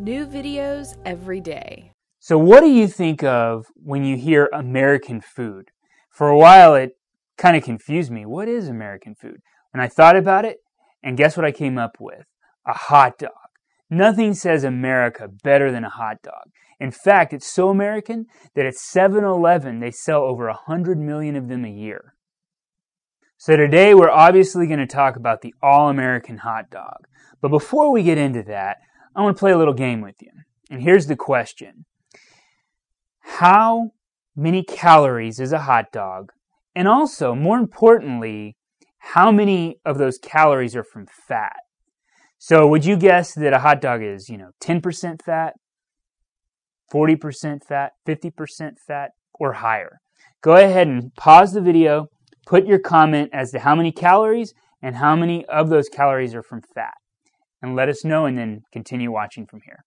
New videos every day. So, what do you think of when you hear American food? For a while, it kind of confused me. What is American food? And I thought about it, and guess what I came up with? A hot dog. Nothing says America better than a hot dog. In fact, it's so American that at 7 Eleven they sell over 100 million of them a year. So today we're obviously going to talk about the all American hot dog. But before we get into that, I want to play a little game with you. And here's the question How many calories is a hot dog? And also, more importantly, how many of those calories are from fat? So, would you guess that a hot dog is, you know, 10% fat, 40% fat, 50% fat, or higher? Go ahead and pause the video, put your comment as to how many calories and how many of those calories are from fat and let us know and then continue watching from here.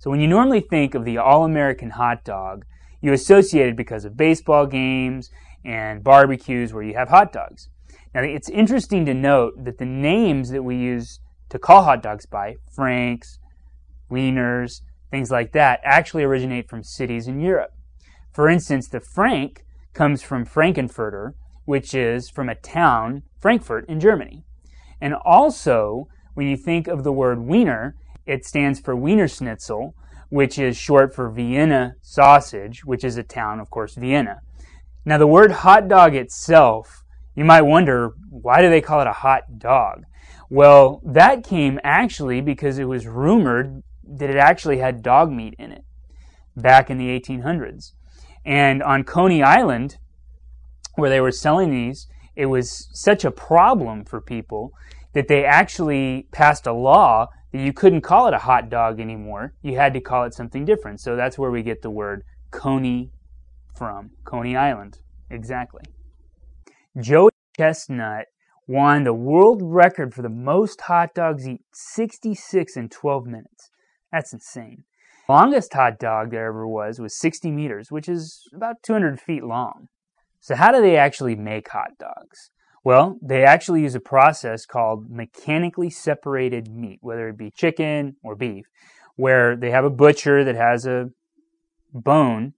So when you normally think of the all-American hot dog, you associate it because of baseball games and barbecues where you have hot dogs. Now it's interesting to note that the names that we use to call hot dogs by, Franks, Wieners, things like that, actually originate from cities in Europe. For instance, the Frank comes from Frankenfurter, which is from a town, Frankfurt, in Germany. And also, when you think of the word Wiener, it stands for Wiener Schnitzel, which is short for Vienna sausage, which is a town, of course, Vienna. Now, the word hot dog itself, you might wonder, why do they call it a hot dog? Well, that came actually because it was rumored that it actually had dog meat in it back in the 1800s. And on Coney Island, where they were selling these, it was such a problem for people that they actually passed a law that you couldn't call it a hot dog anymore. You had to call it something different. So that's where we get the word Coney from. Coney Island. Exactly. Joey Chestnut won the world record for the most hot dogs eaten 66 in 12 minutes. That's insane longest hot dog there ever was was 60 meters, which is about 200 feet long. So how do they actually make hot dogs? Well, they actually use a process called mechanically separated meat, whether it be chicken or beef, where they have a butcher that has a bone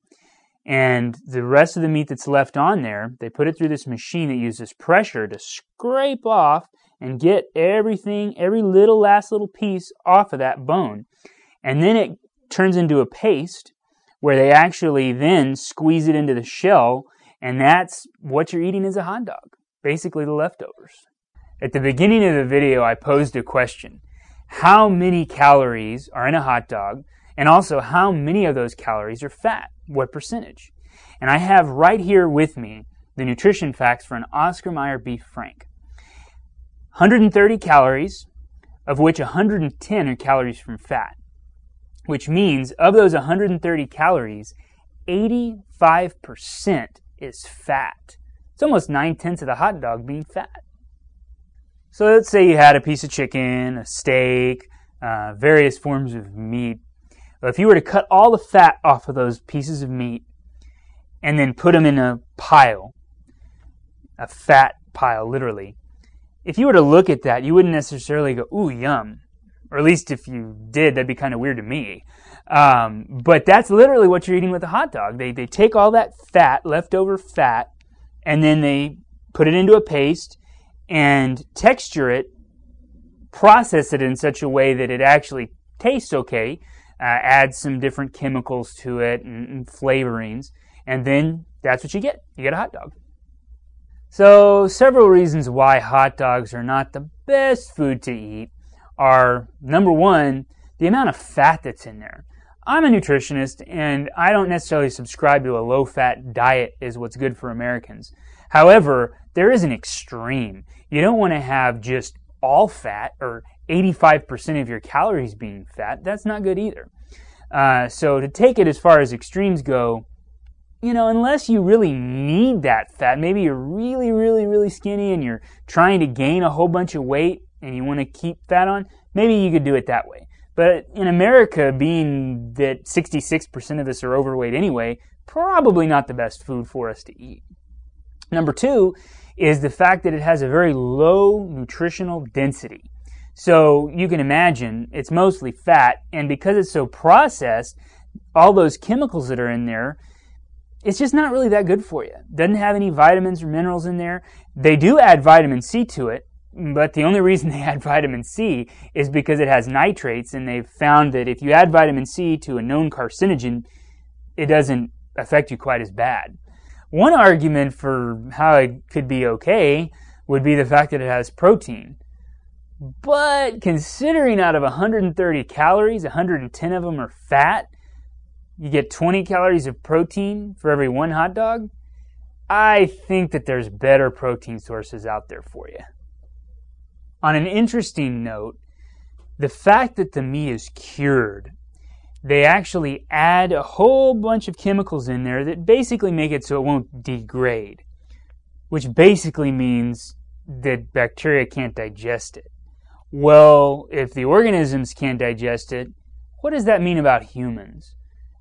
and the rest of the meat that's left on there, they put it through this machine that uses pressure to scrape off and get everything, every little last little piece off of that bone. And then it turns into a paste where they actually then squeeze it into the shell, and that's what you're eating is a hot dog, basically the leftovers. At the beginning of the video, I posed a question. How many calories are in a hot dog? And also, how many of those calories are fat? What percentage? And I have right here with me the nutrition facts for an Oscar Mayer beef frank. 130 calories, of which 110 are calories from fat which means of those 130 calories, 85% is fat. It's almost nine tenths of the hot dog being fat. So let's say you had a piece of chicken, a steak, uh, various forms of meat. If you were to cut all the fat off of those pieces of meat and then put them in a pile, a fat pile, literally, if you were to look at that, you wouldn't necessarily go, ooh, yum or at least if you did, that'd be kind of weird to me. Um, but that's literally what you're eating with a hot dog. They they take all that fat, leftover fat, and then they put it into a paste and texture it, process it in such a way that it actually tastes okay. Uh, add some different chemicals to it and, and flavorings, and then that's what you get. You get a hot dog. So, several reasons why hot dogs are not the best food to eat are number one, the amount of fat that's in there. I'm a nutritionist and I don't necessarily subscribe to a low fat diet is what's good for Americans. However, there is an extreme. You don't want to have just all fat or 85% of your calories being fat. That's not good either. Uh, so to take it as far as extremes go, you know, unless you really need that fat, maybe you're really, really, really skinny and you're trying to gain a whole bunch of weight and you want to keep fat on, maybe you could do it that way. But in America, being that 66% of us are overweight anyway, probably not the best food for us to eat. Number two is the fact that it has a very low nutritional density. So you can imagine it's mostly fat, and because it's so processed, all those chemicals that are in there, it's just not really that good for you. Doesn't have any vitamins or minerals in there. They do add vitamin C to it, but the only reason they add vitamin C is because it has nitrates, and they've found that if you add vitamin C to a known carcinogen, it doesn't affect you quite as bad. One argument for how it could be okay would be the fact that it has protein. But considering out of 130 calories, 110 of them are fat, you get 20 calories of protein for every one hot dog. I think that there's better protein sources out there for you. On an interesting note, the fact that the meat is cured, they actually add a whole bunch of chemicals in there that basically make it so it won't degrade, which basically means that bacteria can't digest it. Well, if the organisms can't digest it, what does that mean about humans?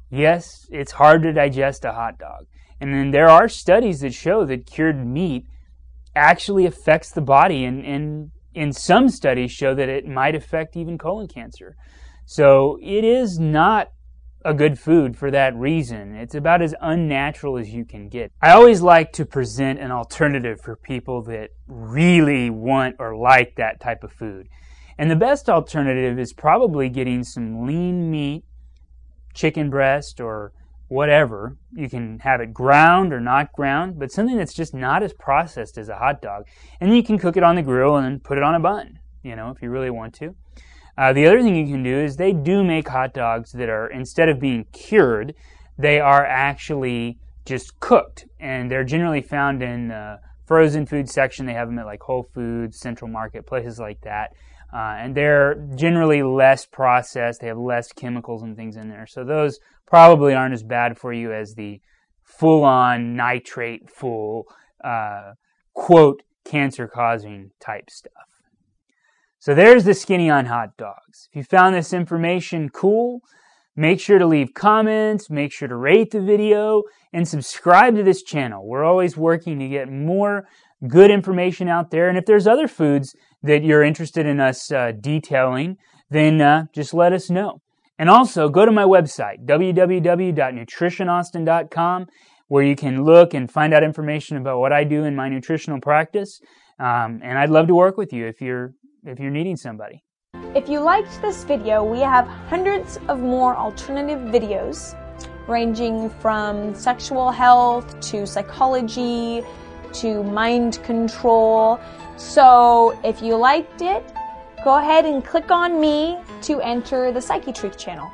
Yes, it's hard to digest a hot dog. And then there are studies that show that cured meat actually affects the body and, in some studies show that it might affect even colon cancer. So it is not a good food for that reason. It's about as unnatural as you can get. I always like to present an alternative for people that really want or like that type of food. And the best alternative is probably getting some lean meat, chicken breast, or whatever. You can have it ground or not ground, but something that's just not as processed as a hot dog. And you can cook it on the grill and then put it on a bun, you know, if you really want to. Uh, the other thing you can do is they do make hot dogs that are, instead of being cured, they are actually just cooked. And they're generally found in the frozen food section. They have them at like Whole Foods, Central Market, places like that. Uh, and they're generally less processed. They have less chemicals and things in there. So those probably aren't as bad for you as the full on nitrate full, uh, quote, cancer causing type stuff. So there's the skinny on hot dogs. If you found this information cool, make sure to leave comments, make sure to rate the video, and subscribe to this channel. We're always working to get more good information out there. And if there's other foods that you're interested in us uh, detailing, then uh, just let us know. And also go to my website, www.nutritionaustin.com, where you can look and find out information about what I do in my nutritional practice. Um, and I'd love to work with you if you're if you're needing somebody. If you liked this video, we have hundreds of more alternative videos ranging from sexual health to psychology to mind control. So if you liked it, go ahead and click on me to enter the Psyche Truth channel.